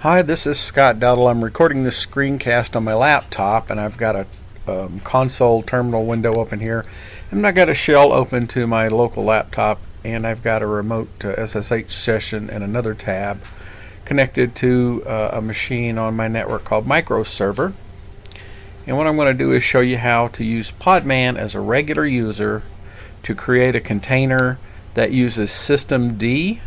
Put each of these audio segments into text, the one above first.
Hi, this is Scott Dowdle. I'm recording this screencast on my laptop, and I've got a um, console terminal window open here, and I've got a shell open to my local laptop, and I've got a remote uh, SSH session and another tab connected to uh, a machine on my network called MicroServer. And what I'm going to do is show you how to use Podman as a regular user to create a container that uses systemd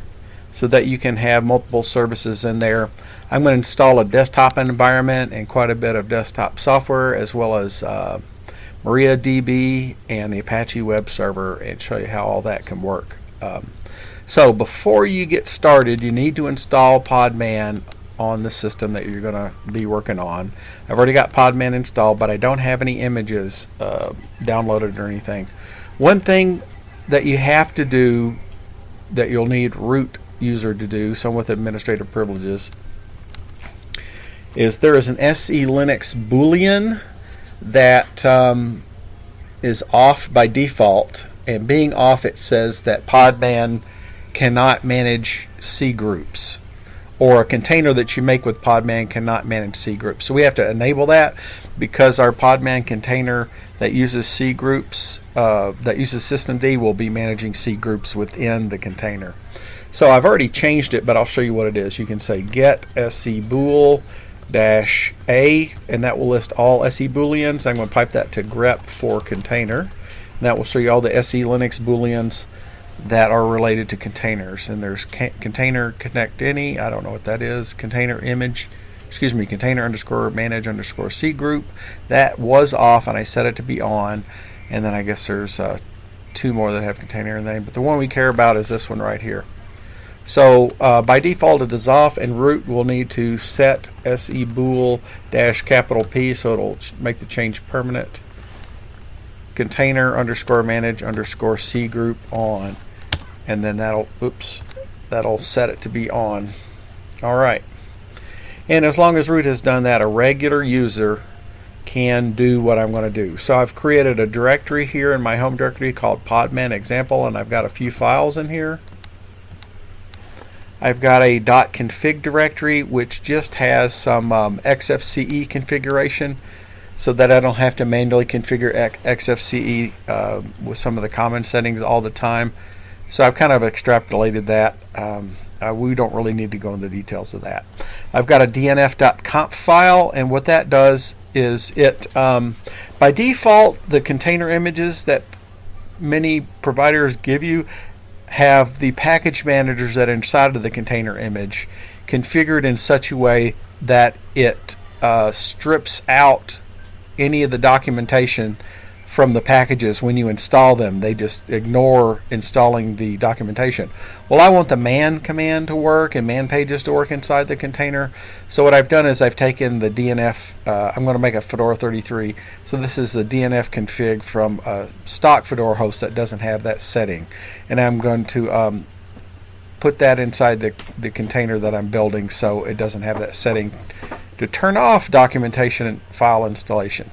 so that you can have multiple services in there. I'm going to install a desktop environment and quite a bit of desktop software as well as uh, MariaDB and the Apache web server and show you how all that can work. Um, so before you get started you need to install Podman on the system that you're going to be working on. I've already got Podman installed but I don't have any images uh, downloaded or anything. One thing that you have to do that you'll need root user to do, some with administrative privileges, is there is an SE Linux Boolean that um, is off by default, and being off, it says that Podman cannot manage C groups, or a container that you make with Podman cannot manage C groups. So we have to enable that because our Podman container that uses C groups, uh, that uses systemd, will be managing C groups within the container. So I've already changed it, but I'll show you what it is. You can say get se bool dash a, and that will list all se booleans. I'm going to pipe that to grep for container. And that will show you all the se Linux booleans that are related to containers. And there's container connect any. I don't know what that is. Container image. Excuse me. Container underscore manage underscore c group. That was off, and I set it to be on. And then I guess there's uh, two more that have container in them. But the one we care about is this one right here. So uh, by default it is off and root will need to set se bool dash capital P so it'll make the change permanent. Container underscore manage underscore C group on and then that'll oops that'll set it to be on. Alright. And as long as root has done that a regular user can do what I'm going to do. So I've created a directory here in my home directory called podman example and I've got a few files in here. I've got a .config directory which just has some um, XFCE configuration so that I don't have to manually configure XFCE uh, with some of the common settings all the time. So I've kind of extrapolated that. Um, uh, we don't really need to go into the details of that. I've got a dnf.conf file and what that does is it um, by default the container images that many providers give you have the package managers that are inside of the container image configured in such a way that it uh, strips out any of the documentation from the packages when you install them. They just ignore installing the documentation. Well, I want the man command to work and man pages to work inside the container. So what I've done is I've taken the DNF, uh, I'm going to make a Fedora 33. So this is the DNF config from a stock Fedora host that doesn't have that setting. And I'm going to um, put that inside the, the container that I'm building so it doesn't have that setting to turn off documentation and file installation.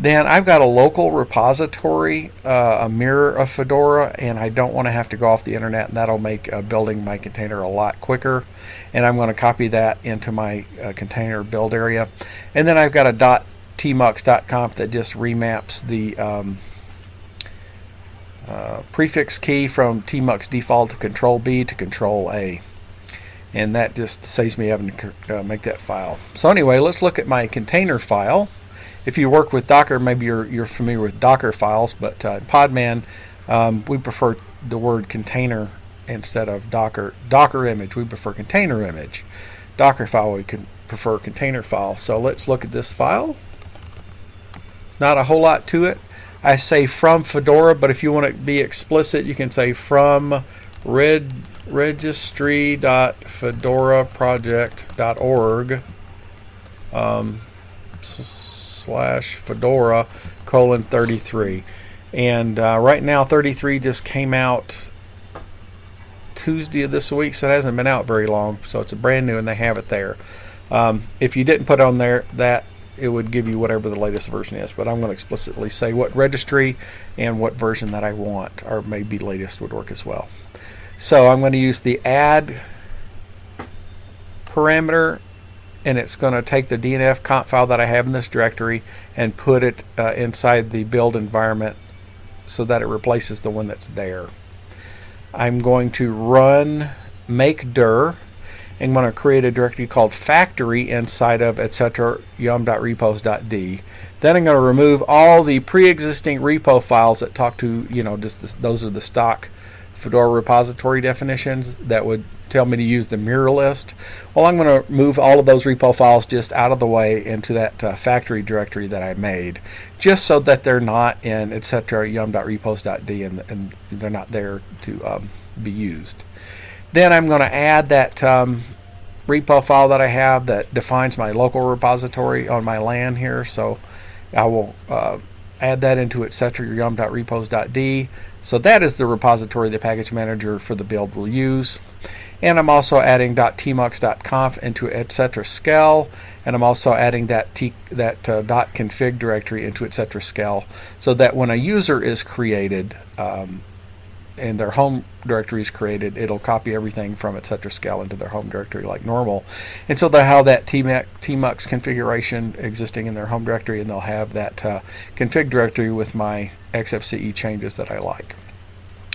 Then I've got a local repository, uh, a mirror of Fedora, and I don't want to have to go off the internet, and that'll make uh, building my container a lot quicker. And I'm going to copy that into my uh, container build area. And then I've got a .tmux.conf that just remaps the um, uh, prefix key from tmux default to control B to control A. And that just saves me having to uh, make that file. So anyway, let's look at my container file if you work with Docker, maybe you're, you're familiar with Docker files, but uh, Podman, um, we prefer the word container instead of Docker. Docker image, we prefer container image. Docker file, we can prefer container file. So let's look at this file. It's not a whole lot to it. I say from Fedora, but if you want to be explicit, you can say from red registry.fedoraproject.org. Um, slash Fedora colon 33. And uh, right now, 33 just came out Tuesday of this week, so it hasn't been out very long. So it's a brand new, and they have it there. Um, if you didn't put on there that, it would give you whatever the latest version is. But I'm going to explicitly say what registry and what version that I want, or maybe latest would work as well. So I'm going to use the add parameter and it's going to take the DNF conf file that I have in this directory and put it uh, inside the build environment so that it replaces the one that's there. I'm going to run make dir. And I'm going to create a directory called factory inside of etc yum.repos.d. Then I'm going to remove all the pre-existing repo files that talk to, you know, just the, those are the stock Fedora repository definitions that would tell me to use the mirror list. Well, I'm going to move all of those repo files just out of the way into that uh, factory directory that I made, just so that they're not in etc yum.repos.d and, and they're not there to um, be used. Then I'm going to add that um, repo file that I have that defines my local repository on my LAN here. So I will uh, add that into etc yum.repos.d. So that is the repository the package manager for the build will use. And I'm also adding .tmux.conf into etc skel, and I'm also adding that t, that uh, .config directory into etc skel, so that when a user is created um, and their home directory is created, it'll copy everything from etc skel into their home directory like normal. And so they'll have that tmux, tmux configuration existing in their home directory, and they'll have that uh, config directory with my XFCE changes that I like.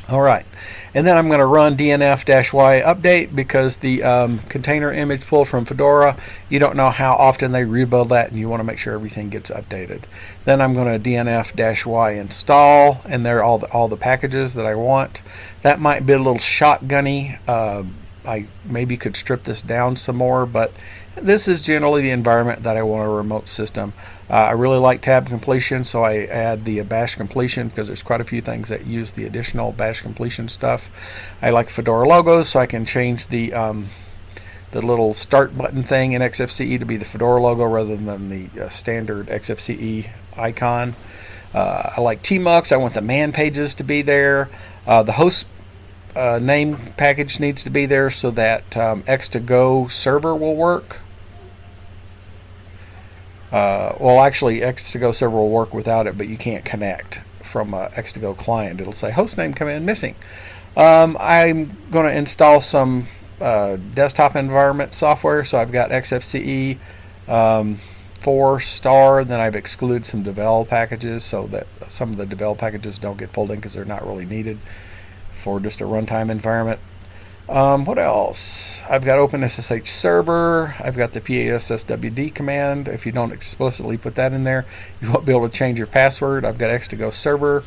All right, and then I'm going to run dnf-y update because the um, container image pulled from Fedora, you don't know how often they rebuild that and you want to make sure everything gets updated. Then I'm going to dnf-y install and there are all the, all the packages that I want. That might be a little shotgunny. Uh, I maybe could strip this down some more, but this is generally the environment that I want a remote system. Uh, I really like tab completion, so I add the bash completion because there's quite a few things that use the additional bash completion stuff. I like Fedora logos, so I can change the um, the little start button thing in XFCE to be the Fedora logo rather than the uh, standard XFCE icon. Uh, I like tmux. I want the man pages to be there. Uh, the host uh, name package needs to be there so that um, X2Go server will work. Uh, well, actually, X2Go server will work without it, but you can't connect from a X2Go client. It'll say hostname command missing. Um, I'm going to install some uh, desktop environment software. So I've got XFCE um, 4 star. Then I've excluded some devel packages so that some of the devel packages don't get pulled in because they're not really needed for just a runtime environment. Um, what else? I've got OpenSSH server. I've got the PASSWD command. If you don't explicitly put that in there, you won't be able to change your password. I've got X2Go server.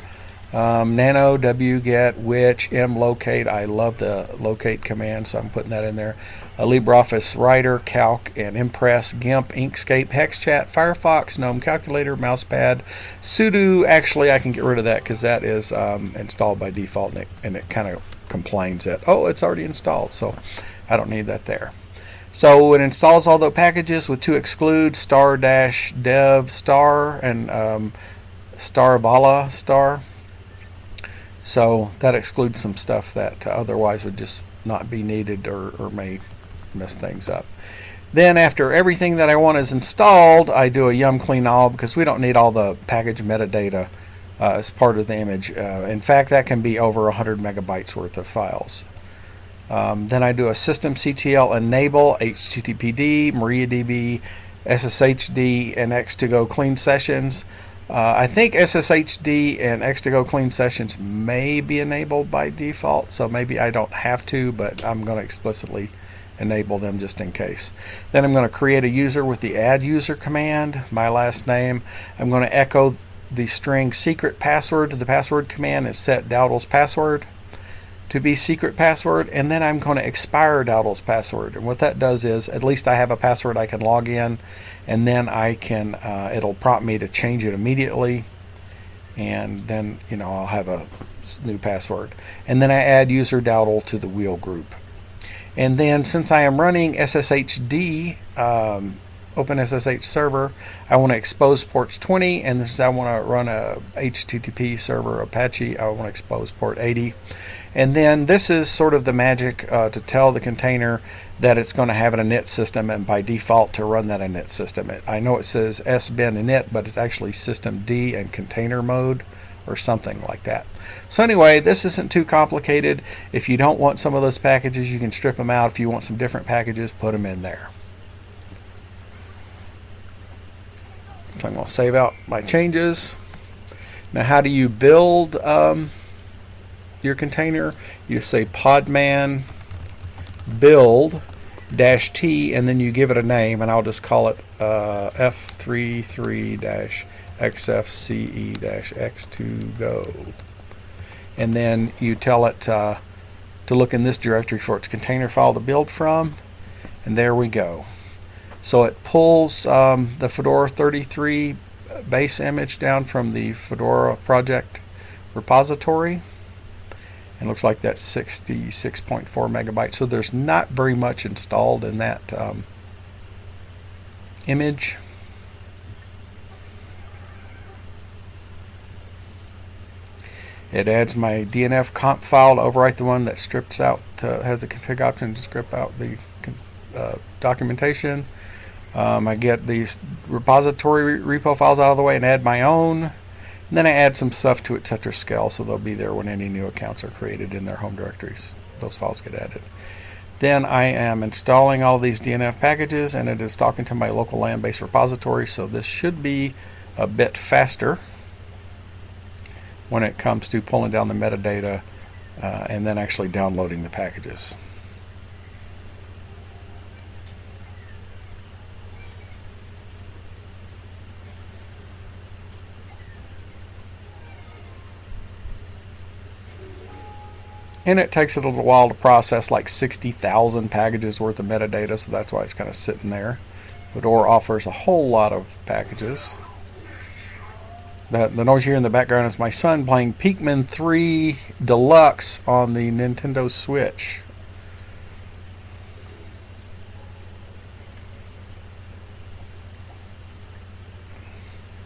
Um, nano, wget, which, mlocate. I love the locate command, so I'm putting that in there. LibreOffice Writer, Calc, and Impress, GIMP, Inkscape, HexChat, Firefox, GNOME Calculator, Mousepad, Sudo. Actually, I can get rid of that because that is um, installed by default, and it, and it kind of complains that, oh, it's already installed, so I don't need that there. So it installs all the packages with two excludes, star dash dev star and um, star vala star. So that excludes some stuff that otherwise would just not be needed or, or may mess things up. Then after everything that I want is installed, I do a yum clean all because we don't need all the package metadata as part of the image. Uh, in fact, that can be over 100 megabytes worth of files. Um, then I do a systemctl enable HTTPD, MariaDB, SSHD, and X2Go clean sessions. Uh, I think SSHD and X2Go clean sessions may be enabled by default, so maybe I don't have to, but I'm going to explicitly enable them just in case. Then I'm going to create a user with the add user command, my last name. I'm going to echo the string secret password to the password command and set Dowdle's password to be secret password and then I'm going to expire Dowdle's password. And what that does is at least I have a password I can log in and then I can uh, it'll prompt me to change it immediately and then you know I'll have a new password. And then I add user Dowdle to the wheel group. And then since I am running SSHD um, OpenSSH server. I want to expose ports 20, and this is I want to run a HTTP server Apache. I want to expose port 80. And then this is sort of the magic uh, to tell the container that it's going to have an init system, and by default to run that init system. It, I know it says sbin init, but it's actually system D and container mode or something like that. So anyway, this isn't too complicated. If you don't want some of those packages, you can strip them out. If you want some different packages, put them in there. So I'm going to save out my changes. Now, how do you build um, your container? You say podman build dash T and then you give it a name and I'll just call it uh, F33 dash XFCE dash X2 go. And then you tell it uh, to look in this directory for its container file to build from. And there we go. So it pulls um, the Fedora 33 base image down from the Fedora project repository. It looks like that's 66.4 megabytes. So there's not very much installed in that um, image. It adds my DNF conf file to overwrite the one that strips out, uh, has the config option to strip out the uh, documentation. Um, I get these repository repo files out of the way and add my own. And then I add some stuff to etcetera so they'll be there when any new accounts are created in their home directories. Those files get added. Then I am installing all these DNF packages and it is talking to my local LAN-based repository, so this should be a bit faster when it comes to pulling down the metadata uh, and then actually downloading the packages. And it takes a little while to process like 60,000 packages worth of metadata so that's why it's kind of sitting there. Fedora offers a whole lot of packages. That the noise here in the background is my son playing Pikmin 3 Deluxe on the Nintendo Switch.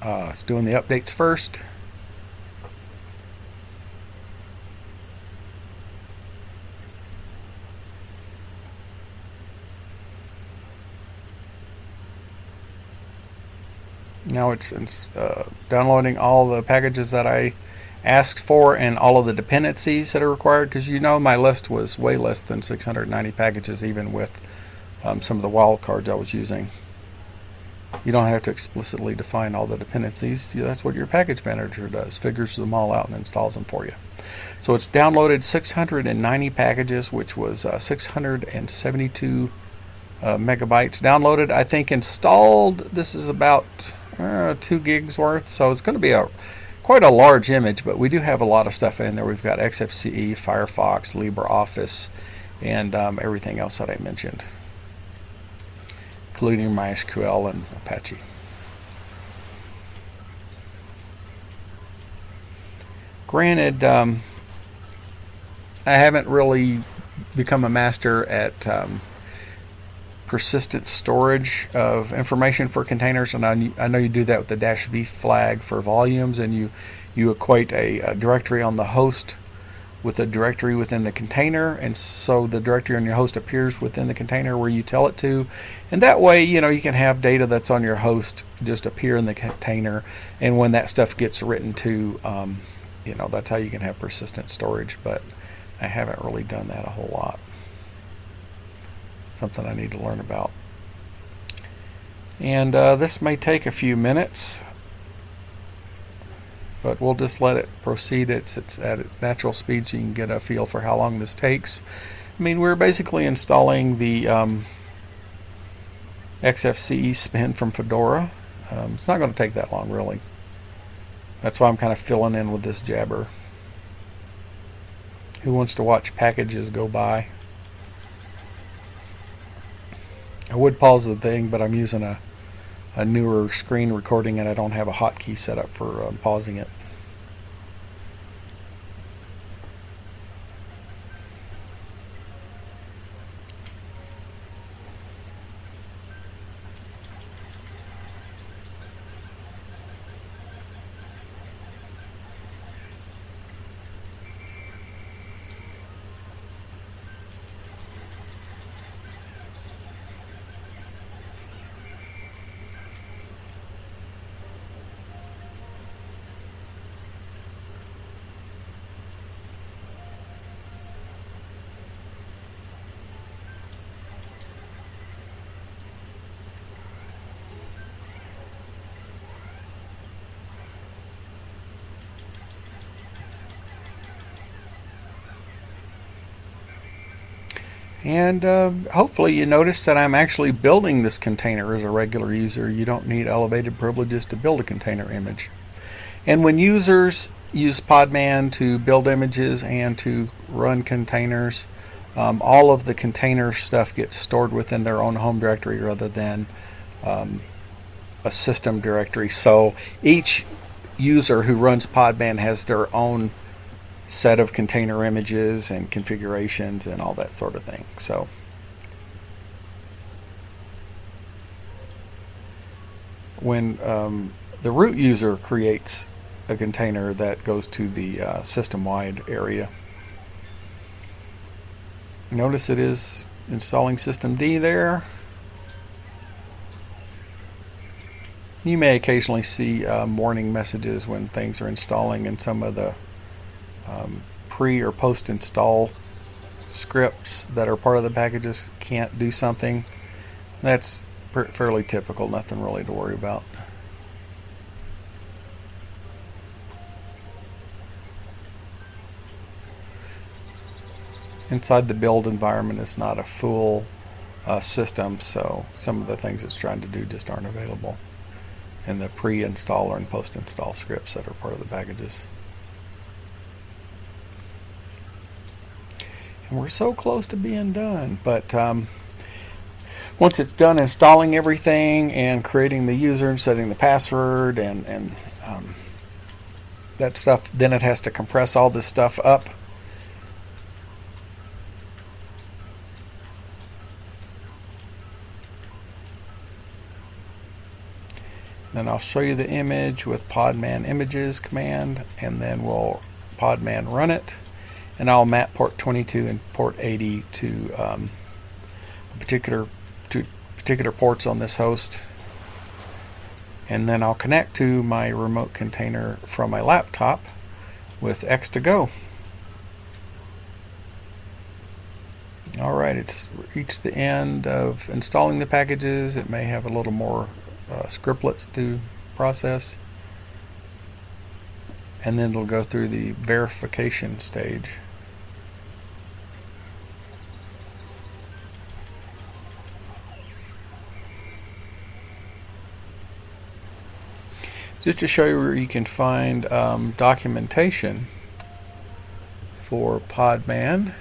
Uh, it's doing the updates first Now it's, it's uh, downloading all the packages that I asked for and all of the dependencies that are required because you know my list was way less than 690 packages even with um, some of the wildcards I was using. You don't have to explicitly define all the dependencies. That's what your package manager does, figures them all out and installs them for you. So it's downloaded 690 packages, which was uh, 672 uh, megabytes downloaded. I think installed, this is about uh, two gigs worth. So it's going to be a quite a large image, but we do have a lot of stuff in there. We've got XFCE, Firefox, LibreOffice, and um, everything else that I mentioned, including MySQL and Apache. Granted, um, I haven't really become a master at um, persistent storage of information for containers, and I, I know you do that with the dash v flag for volumes, and you you equate a, a, directory on the host with a directory within the container, and so the directory on your host appears within the container where you tell it to, and that way you know you can have data that's on your host just appear in the container, and when that stuff gets written to, um, you know that's how you can have persistent storage, but I haven't really done that a whole lot something I need to learn about. And uh, this may take a few minutes, but we'll just let it proceed. It's, it's at natural speed so you can get a feel for how long this takes. I mean, we're basically installing the um, XFCE spin from Fedora. Um, it's not going to take that long, really. That's why I'm kind of filling in with this jabber. Who wants to watch packages go by? I would pause the thing, but I'm using a, a newer screen recording and I don't have a hotkey set up for uh, pausing it. And uh, hopefully you notice that I'm actually building this container as a regular user. You don't need elevated privileges to build a container image. And when users use Podman to build images and to run containers, um, all of the container stuff gets stored within their own home directory rather than um, a system directory. So each user who runs Podman has their own set of container images and configurations and all that sort of thing. So when um, the root user creates a container that goes to the uh, system-wide area. Notice it is installing systemd there. You may occasionally see uh, warning messages when things are installing in some of the um, pre or post install scripts that are part of the packages can't do something. That's fairly typical, nothing really to worry about. Inside the build environment is not a full uh, system, so some of the things it's trying to do just aren't available in the pre-install and post-install scripts that are part of the packages. And we're so close to being done, but um, once it's done installing everything and creating the user and setting the password and, and um, that stuff, then it has to compress all this stuff up. Then I'll show you the image with podman images command and then we'll podman run it and I'll map port 22 and port 80 to um, particular to particular ports on this host and then I'll connect to my remote container from my laptop with X2Go. Alright, it's reached the end of installing the packages. It may have a little more uh, scriptlets to process and then it'll go through the verification stage. Just to show you where you can find um, documentation for Podman,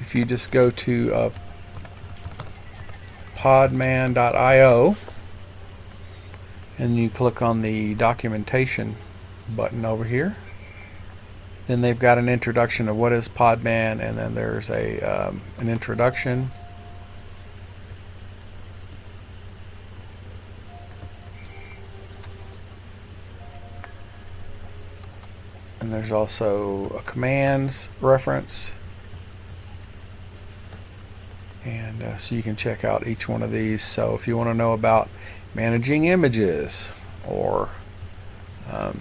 if you just go to uh, podman.io and you click on the documentation button over here then they've got an introduction of what is Podman and then there's a um, an introduction and there's also a commands reference. And uh, so you can check out each one of these. So if you want to know about managing images or um,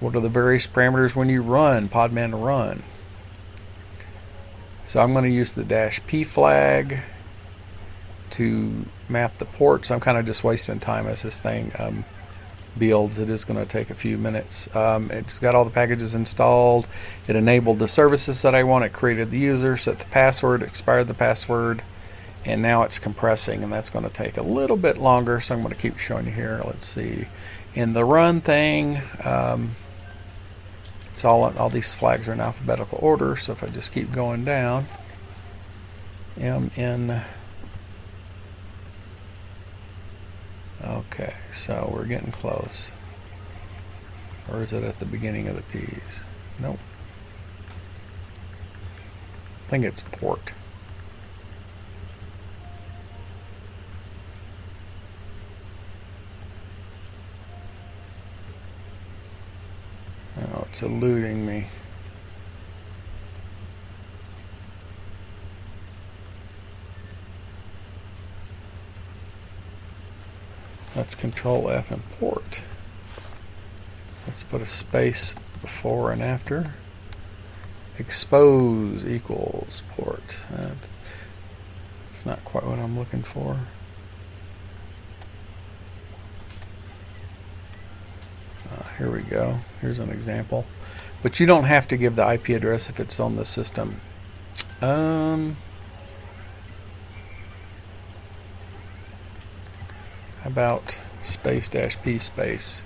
what are the various parameters when you run podman run? So I'm going to use the dash p flag to map the ports. I'm kind of just wasting time as this thing um, builds it is going to take a few minutes. Um, it's got all the packages installed. It enabled the services that I want. It created the user set the password expired the password and now it's compressing and that's going to take a little bit longer so I'm going to keep showing you here. Let's see. In the run thing um, it's all all these flags are in alphabetical order so if I just keep going down M okay so we're getting close. Or is it at the beginning of the P's? Nope. I think it's port. Oh, It's eluding me. Let's control F and port. Let's put a space before and after. Expose equals port. That's not quite what I'm looking for. here we go. Here's an example. But you don't have to give the IP address if it's on the system Um, about space dash p space?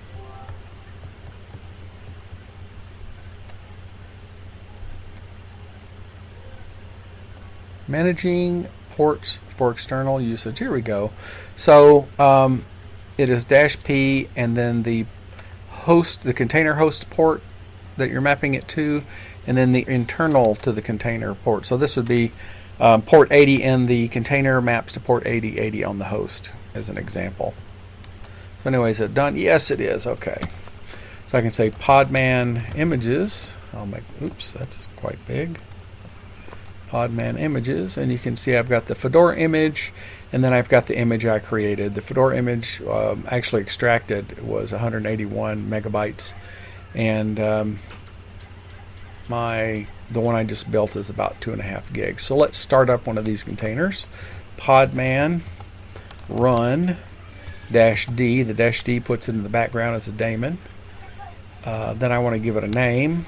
Managing ports for external usage. Here we go. So um, it is dash p and then the host, the container host port that you're mapping it to, and then the internal to the container port. So this would be um, port 80 in the container maps to port 8080 on the host as an example. So anyway, is it done? Yes, it is. Okay. So I can say podman images. I'll make, oops, that's quite big. Podman images, and you can see I've got the Fedora image, and then I've got the image I created. The Fedora image um, actually extracted was 181 megabytes, and um, my the one I just built is about two and a half gigs. So let's start up one of these containers. Podman run dash D. The dash D puts it in the background as a daemon. Uh, then I want to give it a name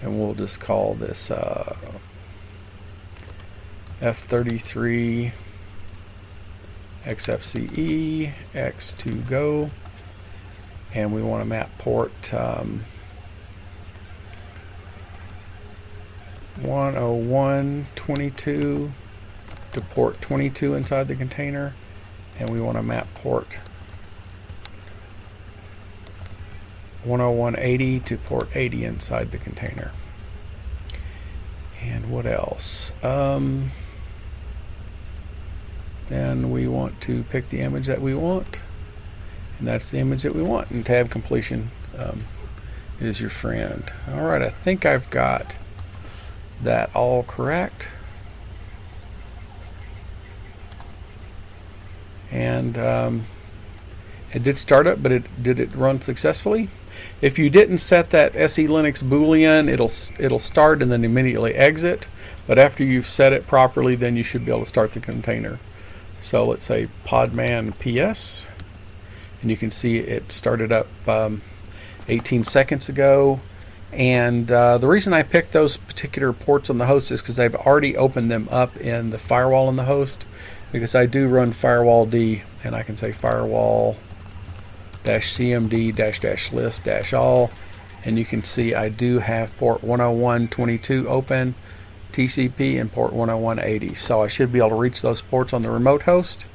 and we'll just call this uh, F33 XFCE X2 Go and we want to map port um, 101.22 to port 22 inside the container and we want to map port 101.80 to port 80 inside the container. And what else? Um, then we want to pick the image that we want. And that's the image that we want. And tab completion um, is your friend. All right, I think I've got that all correct. And um, it did start up, but it did it run successfully? If you didn't set that SE Linux Boolean, it'll it'll start and then immediately exit. But after you've set it properly, then you should be able to start the container. So let's say Podman PS, and you can see it started up um, 18 seconds ago. And uh, the reason I picked those particular ports on the host is because I've already opened them up in the firewall on the host. Because I do run firewall D, and I can say firewall dash cmd dash dash list dash all. And you can see I do have port 101.22 open TCP and port 101.80 so I should be able to reach those ports on the remote host.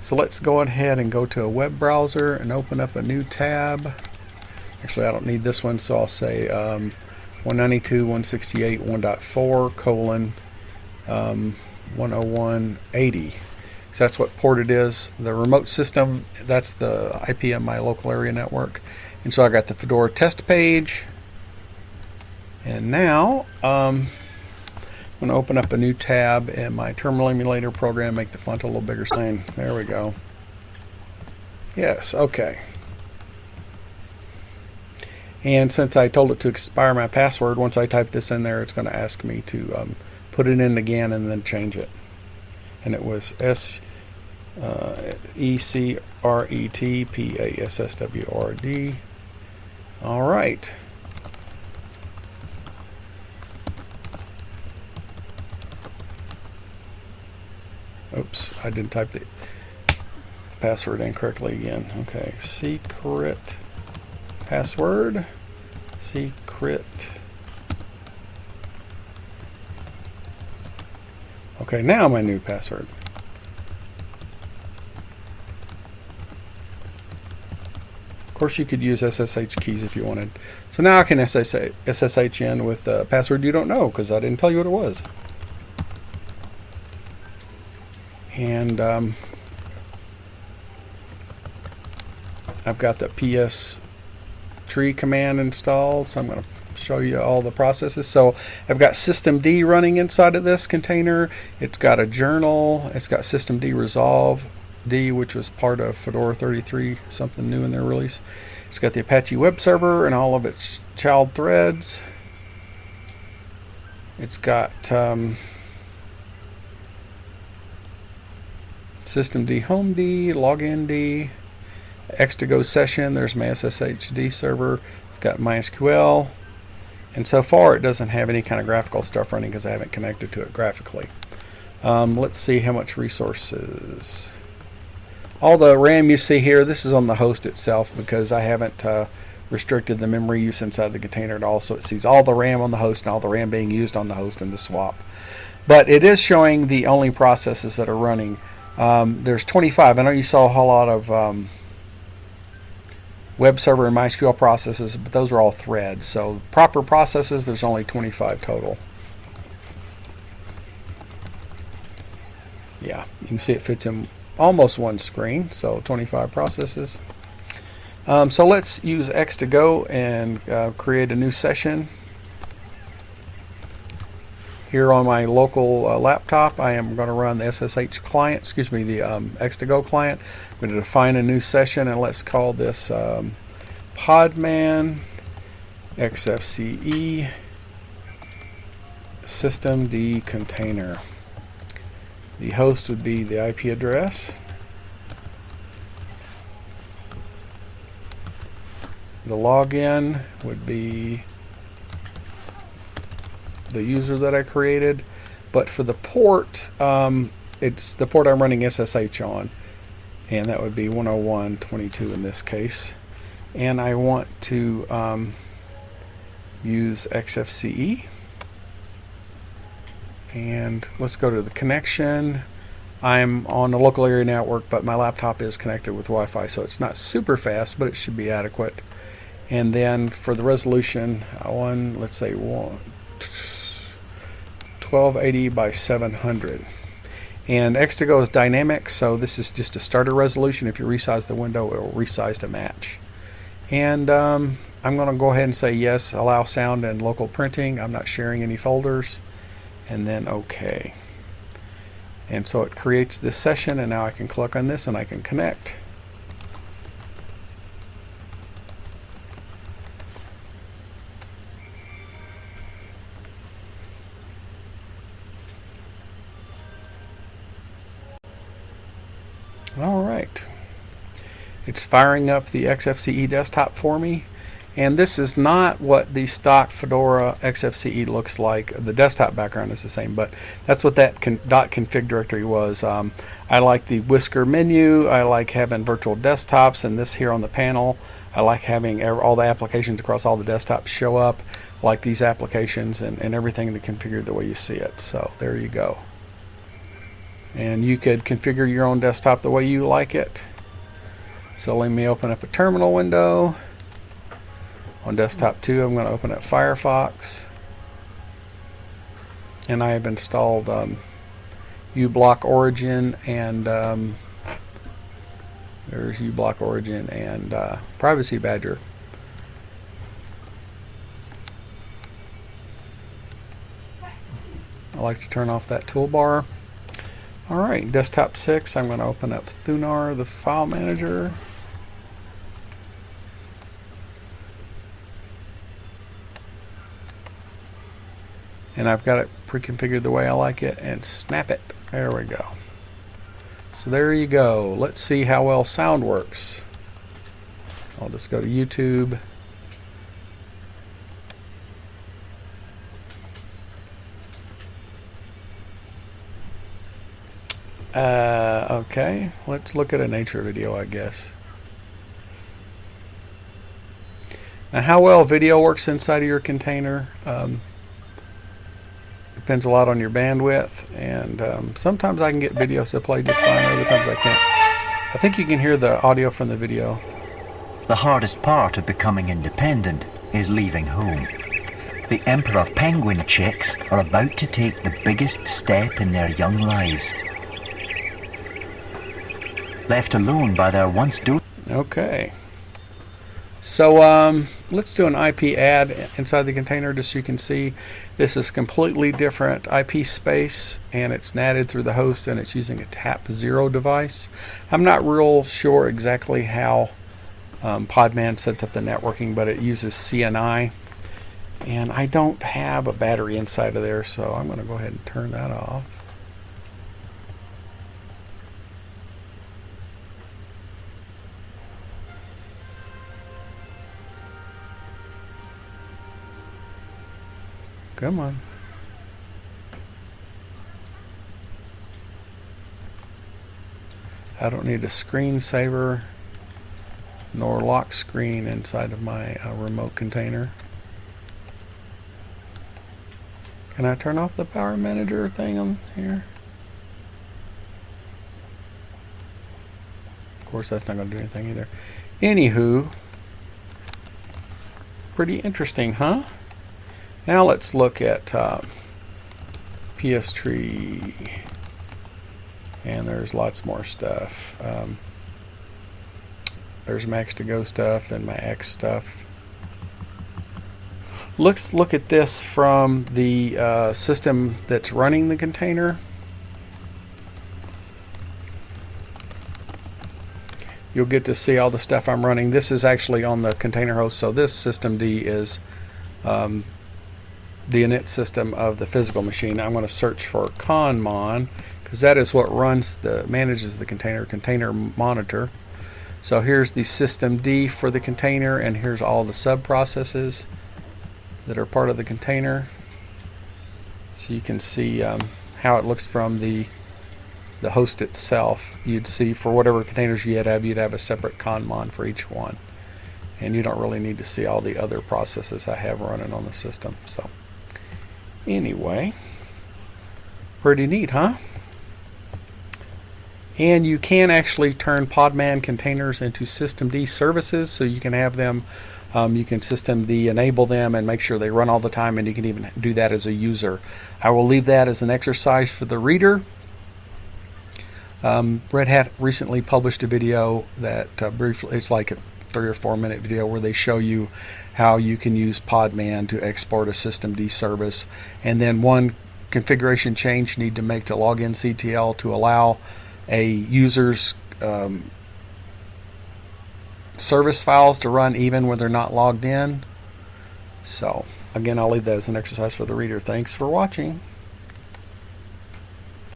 So let's go ahead and go to a web browser and open up a new tab. Actually I don't need this one so I'll say um, 192.168.1.4 colon um, 101.80 so that's what port it is. The remote system, that's the IP of my local area network. And so I got the Fedora test page. And now um, I'm going to open up a new tab in my terminal emulator program, make the font a little bigger. Sign. There we go. Yes, okay. And since I told it to expire my password, once I type this in there, it's going to ask me to um, put it in again and then change it and it was S uh, E C R E T P A S S W R D. All right. Oops, I didn't type the password incorrectly again. Okay, secret password, secret Okay, now my new password. Of course, you could use SSH keys if you wanted. So now I can SSH in with a password you don't know because I didn't tell you what it was. And um, I've got the PS tree command installed, so I'm going to show you all the processes. So I've got systemd running inside of this container. It's got a journal. It's got systemd resolve D, which was part of Fedora 33, something new in their release. It's got the Apache web server and all of its child threads. It's got um, systemd home D, login D, X2Go session. There's my SSHD server. It's got MySQL And so far, it doesn't have any kind of graphical stuff running because I haven't connected to it graphically. Um, let's see how much resources. All the RAM you see here, this is on the host itself because I haven't uh, restricted the memory use inside the container at all. So it sees all the RAM on the host and all the RAM being used on the host in the swap. But it is showing the only processes that are running. Um, there's 25. I know you saw a whole lot of um, web server and MySQL processes, but those are all threads. So proper processes, there's only 25 total. Yeah, you can see it fits in almost one screen, so 25 processes. Um, so let's use X2Go and uh, create a new session. Here on my local uh, laptop, I am going to run the SSH client, excuse me, the um, X2Go client. I'm going to define a new session and let's call this um, Podman XFCE System D Container. The host would be the IP address. The login would be the user that I created. But for the port, um, it's the port I'm running SSH on. And that would be 101.22 in this case. And I want to um, use XFCE. And let's go to the connection. I'm on a local area network, but my laptop is connected with Wi-Fi, so it's not super fast, but it should be adequate. And then for the resolution, one, let's say one, 1280 by 700. And X2Go is dynamic, so this is just a starter resolution. If you resize the window, it will resize to match. And um, I'm going to go ahead and say yes, allow sound and local printing. I'm not sharing any folders. And then OK. And so it creates this session, and now I can click on this and I can connect. Right. It's firing up the XFCE desktop for me. And this is not what the stock Fedora XFCE looks like. The desktop background is the same, but that's what that con .config directory was. Um, I like the whisker menu. I like having virtual desktops, and this here on the panel. I like having all the applications across all the desktops show up, like these applications, and, and everything configured the way you see it. So there you go and you could configure your own desktop the way you like it. So let me open up a terminal window. On desktop 2 I'm going to open up Firefox. And I have installed um, uBlock Origin and um, there's uBlock Origin and uh, Privacy Badger. I like to turn off that toolbar Alright, desktop 6, I'm going to open up Thunar, the file manager. And I've got it pre-configured the way I like it and snap it. There we go. So there you go. Let's see how well sound works. I'll just go to YouTube. Uh, okay, let's look at a nature video, I guess. Now, how well video works inside of your container um, depends a lot on your bandwidth, and um, sometimes I can get videos to play just fine, other times I can't. I think you can hear the audio from the video. The hardest part of becoming independent is leaving home. The emperor penguin chicks are about to take the biggest step in their young lives left alone by their once do. Okay. So um, let's do an IP add inside the container just so you can see this is completely different IP space and it's natted through the host and it's using a tap zero device. I'm not real sure exactly how um, Podman sets up the networking but it uses CNI and I don't have a battery inside of there so I'm going to go ahead and turn that off. Come on. I don't need a screensaver nor lock screen inside of my uh, remote container. Can I turn off the power manager thing on here? Of course, that's not going to do anything either. Anywho, pretty interesting, huh? Now let's look at uh, pstree. And there's lots more stuff. Um, there's X2Go stuff and my X stuff. Let's look at this from the uh, system that's running the container. You'll get to see all the stuff I'm running. This is actually on the container host, so this systemd is um, the init system of the physical machine. I'm going to search for conmon because that is what runs the manages the container container monitor. So here's the systemd for the container and here's all the sub processes that are part of the container. So you can see um, how it looks from the the host itself. You'd see for whatever containers you have, you'd have a separate conmon for each one. And you don't really need to see all the other processes I have running on the system. So anyway, pretty neat, huh? and you can actually turn Podman containers into systemd services so you can have them um, you can systemd enable them and make sure they run all the time and you can even do that as a user. I will leave that as an exercise for the reader. Um, Red Hat recently published a video that uh, briefly it's like three or four minute video where they show you how you can use Podman to export a systemd service and then one configuration change you need to make to loginctl to allow a user's um, service files to run even when they're not logged in. So, again, I'll leave that as an exercise for the reader. Thanks for watching.